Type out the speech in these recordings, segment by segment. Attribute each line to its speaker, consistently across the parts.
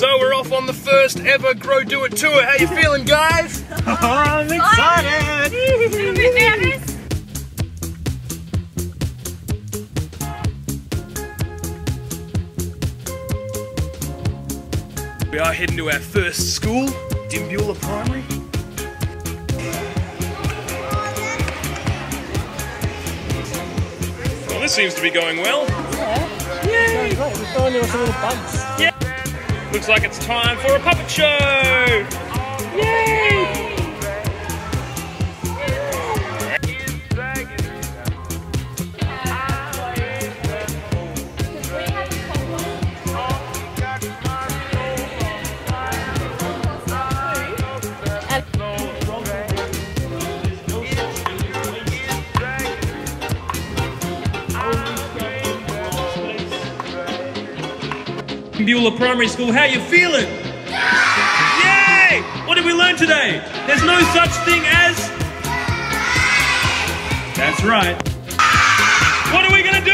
Speaker 1: So we're off on the first ever Grow Do It tour. How you feeling, guys?
Speaker 2: I'm excited!
Speaker 3: A little bit nervous.
Speaker 1: We are heading to our first school, Dimboola Primary. This seems to be going well.
Speaker 2: Yay! Great. We thought there were some little bugs.
Speaker 1: Looks like it's time for a puppet show! Yay!
Speaker 4: Beulah Primary School, how you feeling? Yay! What did we learn today? There's no such thing as... That's right. What are we gonna do?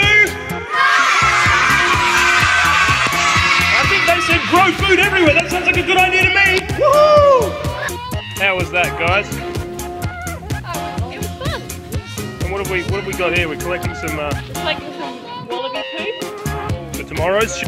Speaker 4: I think they said grow food everywhere. That sounds like a good idea to me. Woohoo! How was that, guys?
Speaker 3: It was fun.
Speaker 1: And what have we what have we got here? We're collecting some uh,
Speaker 3: Like some wallaby poop.
Speaker 1: for tomorrow's.